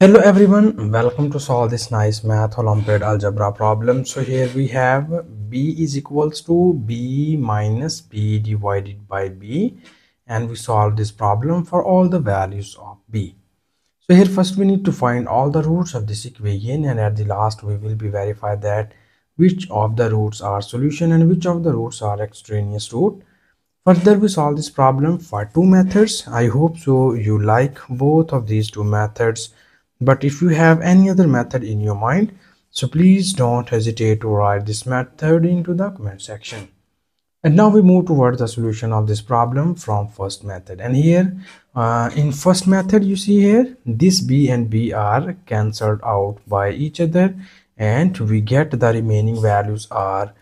Hello everyone, welcome to solve this nice math olympiad algebra problem. So here we have b is equals to b minus b divided by b and we solve this problem for all the values of b. So here first we need to find all the roots of this equation and at the last we will be verify that which of the roots are solution and which of the roots are extraneous root. Further we solve this problem for two methods. I hope so you like both of these two methods but if you have any other method in your mind so please don't hesitate to write this method into the comment section. And now we move towards the solution of this problem from first method. And here uh, in first method you see here this b and b are cancelled out by each other and we get the remaining values are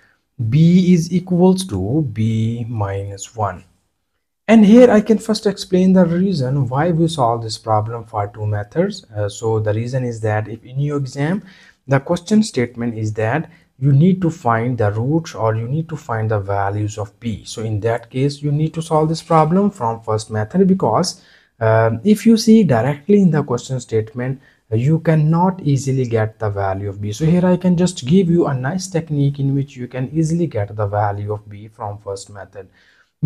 b is equals to b minus 1 and here I can first explain the reason why we solve this problem for two methods. Uh, so the reason is that if in your exam, the question statement is that you need to find the roots or you need to find the values of b. So in that case, you need to solve this problem from first method because um, if you see directly in the question statement, you cannot easily get the value of b. So here I can just give you a nice technique in which you can easily get the value of b from first method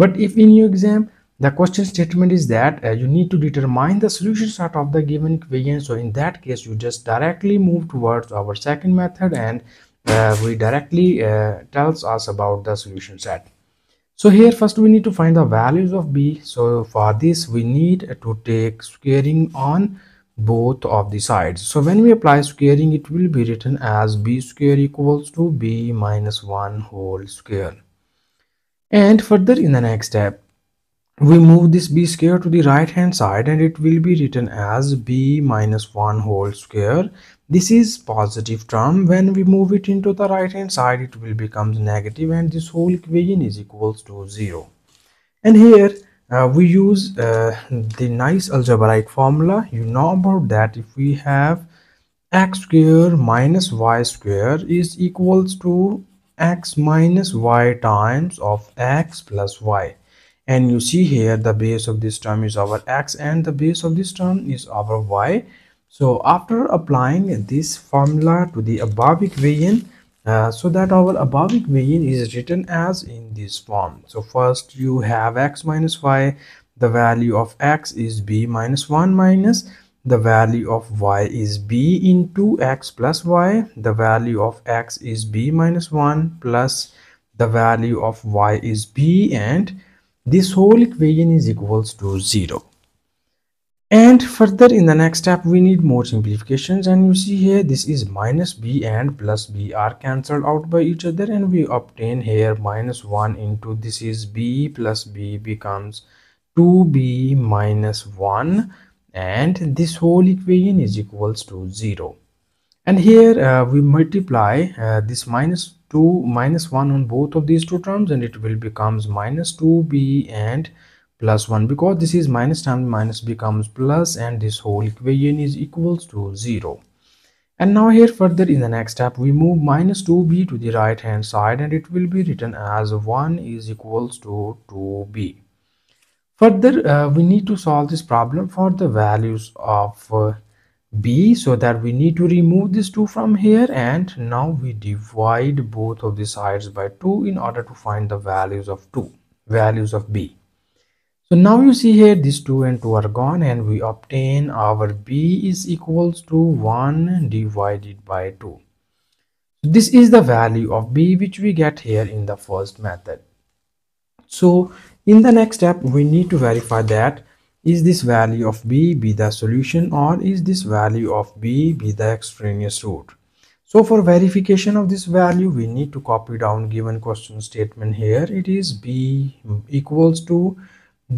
but if in your exam the question statement is that uh, you need to determine the solution set of the given equation. So in that case you just directly move towards our second method and uh, we directly uh, tells us about the solution set. So here first we need to find the values of b. So for this we need to take squaring on both of the sides. So when we apply squaring it will be written as b square equals to b minus 1 whole square and further in the next step we move this b square to the right hand side and it will be written as b minus 1 whole square. This is positive term. When we move it into the right hand side it will become negative and this whole equation is equals to 0 and here uh, we use uh, the nice algebraic formula. You know about that. If we have x square minus y square is equals to x minus y times of x plus y. And you see here the base of this term is our x and the base of this term is our y. So after applying this formula to the above equation uh, so that our above equation is written as in this form. So first you have x minus y the value of x is b minus 1 minus the value of y is b into x plus y the value of x is b minus 1 plus the value of y is b and this whole equation is equals to 0 and further in the next step we need more simplifications and you see here this is minus b and plus b are cancelled out by each other and we obtain here minus 1 into this is b plus b becomes 2b minus 1 and this whole equation is equals to 0 and here uh, we multiply uh, this minus 2 minus 1 on both of these two terms and it will becomes minus 2b and plus 1 because this is minus times minus becomes plus and this whole equation is equals to 0 and now here further in the next step we move minus 2b to the right hand side and it will be written as 1 is equals to 2b Further, uh, we need to solve this problem for the values of uh, b so that we need to remove these 2 from here. And now we divide both of the sides by 2 in order to find the values of 2 values of b. So now you see here these 2 and 2 are gone and we obtain our b is equals to 1 divided by 2 so this is the value of b which we get here in the first method. So in the next step we need to verify that is this value of b be the solution or is this value of b be the extraneous root? So for verification of this value we need to copy down given question statement here. It is b equals to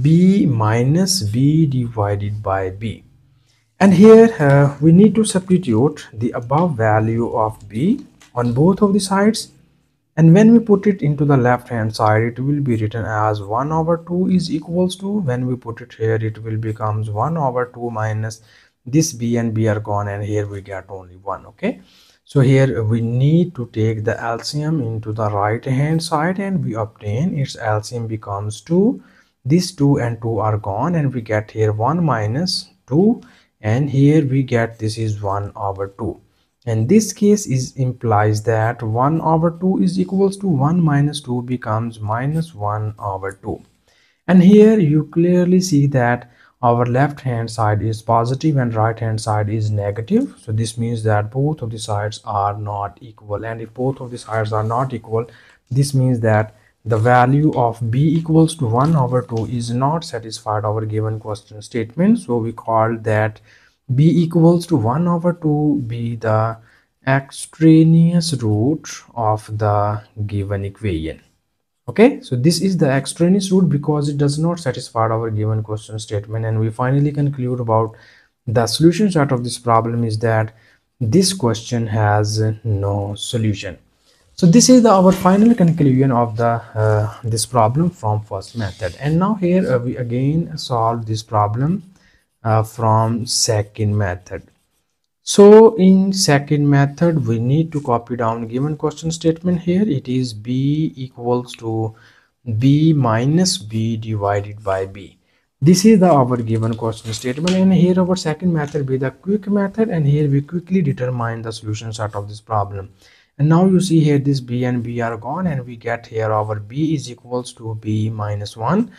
b minus b divided by b. And here uh, we need to substitute the above value of b on both of the sides and when we put it into the left hand side it will be written as 1 over 2 is equals to when we put it here it will becomes 1 over 2 minus this b and b are gone and here we get only 1 okay? So here we need to take the LCM into the right hand side and we obtain its LCM becomes 2 these 2 and 2 are gone and we get here 1 minus 2 and here we get this is 1 over 2 and this case is implies that 1 over 2 is equals to 1 minus 2 becomes minus 1 over 2 and here you clearly see that our left hand side is positive and right hand side is negative. So this means that both of the sides are not equal. And if both of the sides are not equal this means that the value of b equals to 1 over 2 is not satisfied our given question statement. So we call that b equals to 1 over 2 be the extraneous root of the given equation. Okay so this is the extraneous root because it does not satisfy our given question statement. And we finally conclude about the solution set of this problem is that this question has no solution. So this is the, our final conclusion of the uh, this problem from first method. And now here uh, we again solve this problem uh, from second method. So in second method we need to copy down given question statement here. It is b equals to b minus b divided by b. This is the our given question statement. And here our second method be the quick method. And here we quickly determine the solution set of this problem. And now you see here this b and b are gone. And we get here our b is equals to b minus 1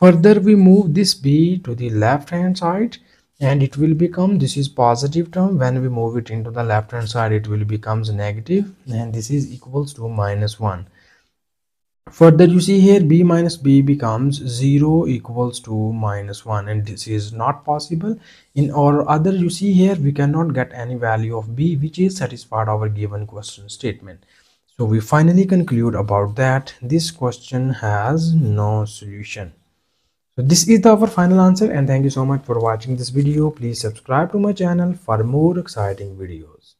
further we move this b to the left hand side and it will become this is positive term. When we move it into the left hand side it will becomes negative and this is equals to minus 1 further you see here b minus b becomes 0 equals to minus 1 and this is not possible. In or other you see here we cannot get any value of b which is satisfied our given question statement. So we finally conclude about that. This question has no solution so this is the, our final answer and thank you so much for watching this video. Please subscribe to my channel for more exciting videos